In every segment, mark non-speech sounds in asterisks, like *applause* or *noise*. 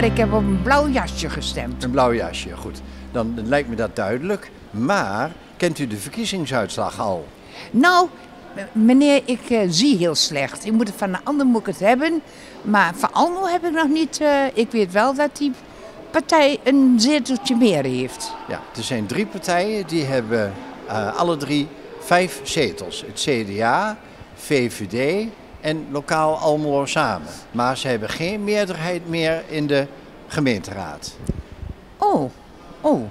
Maar ik heb op een blauw jasje gestemd. Een blauw jasje, goed. Dan lijkt me dat duidelijk. Maar kent u de verkiezingsuitslag al? Nou, meneer, ik eh, zie heel slecht. Ik moet het van een ander moet ik het hebben. Maar van Almo heb ik nog niet. eh, ik weet wel dat die partij een zeteltje meer heeft. Ja, er zijn drie partijen die hebben eh, alle drie vijf zetels. Het CDA, VVD en lokaal Almelo samen. Maar ze hebben geen meerderheid meer in de gemeenteraad. Oh, oh.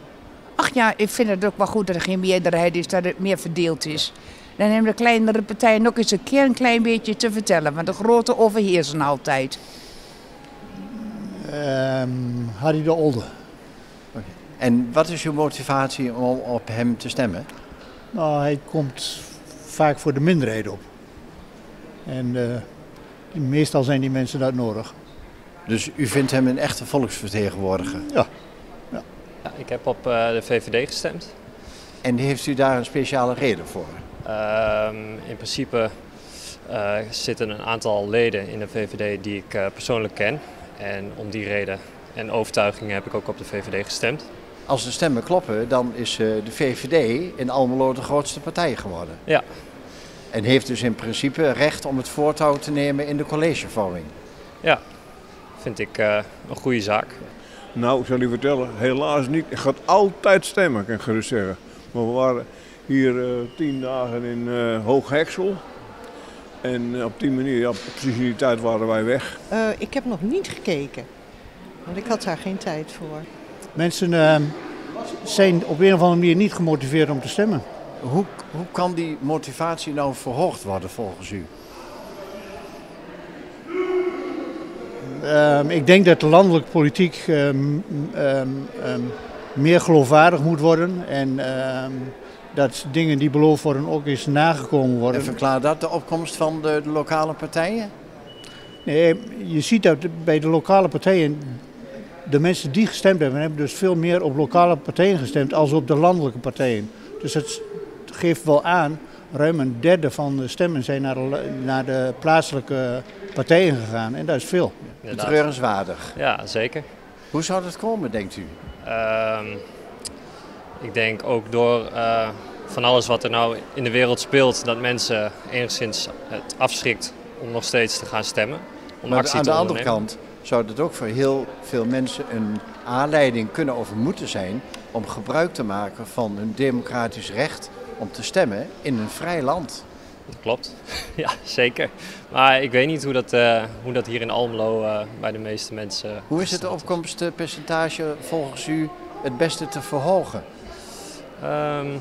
Ach ja, ik vind het ook wel goed dat er geen meerderheid is, dat het meer verdeeld is. Dan hebben de kleinere partijen ook eens een keer een klein beetje te vertellen. Want de grote overheersen altijd. Ehm Harry de Olde. En wat is uw motivatie om op hem te stemmen? Nou, hij komt vaak voor de minderheid op. En eh, meestal zijn die mensen dat nodig. Dus u vindt hem een echte volksvertegenwoordiger. Ja. Ja, ik heb op eh, de VVD gestemd. En heeft u daar een speciale reden voor? Ehm, in principe eh, zitten een aantal leden in de VVD die ik eh, persoonlijk ken. En om die reden en overtuiging heb ik ook op de VVD gestemd. Als de stemmen kloppen, dan is eh, de VVD in Almelo de grootste partij geworden. Ja. En heeft dus in principe recht om het voortouw te nemen in de collegevorming. Ja, vind ik eh, een goede zaak. Nou, ik zal u vertellen, helaas niet. Ik ga altijd stemmen, kan ik gerust zeggen. Maar we waren hier eh, tien dagen in eh Hoog Heksel. En eh, op die manier, ja, precies in die tijd waren wij weg. Eh, ik heb nog niet gekeken, want ik had daar geen tijd voor. Mensen ehm, zijn op een of andere manier niet gemotiveerd om te stemmen. Hoe, hoe kan die motivatie nou verhoogd worden volgens u? Ehm, ik denk dat de landelijke politiek ehm, ehm, meer geloofwaardig moet worden. En dat dingen die beloofd worden ook eens nagekomen En worden. verklaart dat de opkomst van de, de lokale partijen? Nee, je ziet dat bij de lokale partijen, de mensen die gestemd hebben, hebben dus veel meer op lokale partijen gestemd als op de landelijke partijen. Dus het geeft wel aan, ruim een derde van de stemmen zijn naar de, naar de plaatselijke partijen gegaan. En dat is veel. Betreurenswaardig. Ja, zeker. Hoe zou dat komen, denkt u? Ehm, ik denk ook door eh, van alles wat er nou in de wereld speelt, dat mensen enigszins het afschrikt om nog steeds te gaan stemmen. Om Maar actie aan te de andere kant zou het ook voor heel veel mensen een aanleiding kunnen of moeten zijn om gebruik te maken van hun democratisch recht om te stemmen in een vrij land. Dat klopt, *laughs* ja zeker. Maar ik weet niet hoe dat, eh, hoe dat hier in Almelo eh, bij de meeste mensen. Hoe is het opkomstpercentage volgens u het beste te verhogen? Ehm,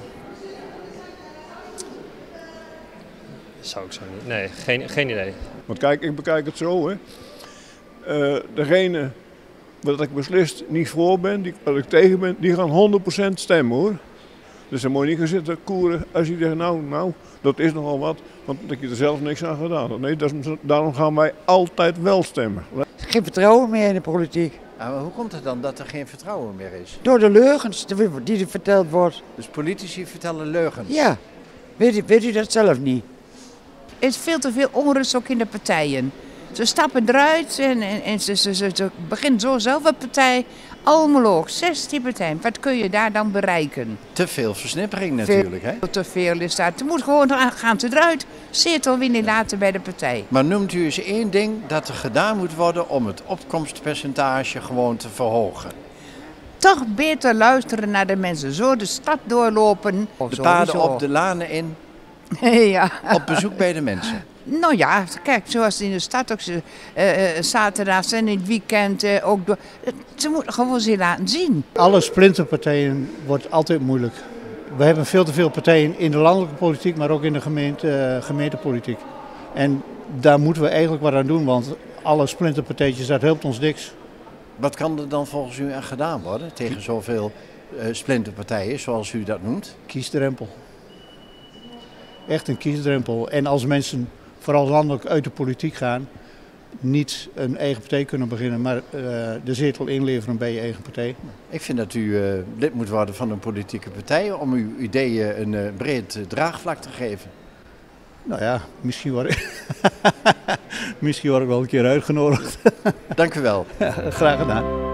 zou ik zo niet. Nee, geen, geen idee. Want kijk, ik bekijk het zo. Hè. Eh, degene waar ik beslist niet voor ben, die, waar ik tegen ben, die gaan 100% stemmen hoor. Dus dan moet je niet gaan zitten koeren als je zegt, nou, nou, dat is nogal wat, want dat je er zelf niks aan gedaan. Nee, dat is, daarom gaan wij altijd wel stemmen. Geen vertrouwen meer in de politiek. Ah, maar hoe komt het dan dat er geen vertrouwen meer is? Door de leugens die er verteld wordt. Dus politici vertellen leugens. Ja, weet u, weet u dat zelf niet? Er is veel te veel onrust ook in de partijen. Ze stappen eruit en, en, en ze, ze, ze, ze beginnen zo zelf een partij. Almelo, 16 partijen. Wat kun je daar dan bereiken? Te veel versnippering natuurlijk. Hè? Te veel is dat. Er moet gewoon gaan ze eruit. Zetel winnen later bij de partij. Maar noemt u eens één ding dat er gedaan moet worden om het opkomstpercentage gewoon te verhogen? Toch beter luisteren naar de mensen. Zo de stad doorlopen. De paden op, de lanen in, *laughs* ja. op bezoek bij de mensen. Nou ja, kijk, zoals in de stad ook ze, eh, eh, zaterdags en in het weekend eh, ook door. Ze moeten gewoon ze laten zien. Alle splinterpartijen wordt altijd moeilijk. We hebben veel te veel partijen in de landelijke politiek, maar ook in de gemeente, eh, gemeentepolitiek. En daar moeten we eigenlijk wat aan doen, want alle splinterpartijtjes, dat helpt ons niks. Wat kan er dan volgens u aan gedaan worden tegen zoveel eh, splinterpartijen, zoals u dat noemt? Kiesdrempel. Echt een kiesdrempel. En als mensen vooral landelijk uit de politiek gaan, niet een eigen partij kunnen beginnen, maar eh, de zetel inleveren bij je eigen partij. Ik vind dat u eh, lid moet worden van een politieke partij om uw ideeën een eh, breed draagvlak te geven. Nou ja, misschien wel. *laughs* Misschien word ik wel een keer uitgenodigd. Dank u wel. *laughs* Graag gedaan.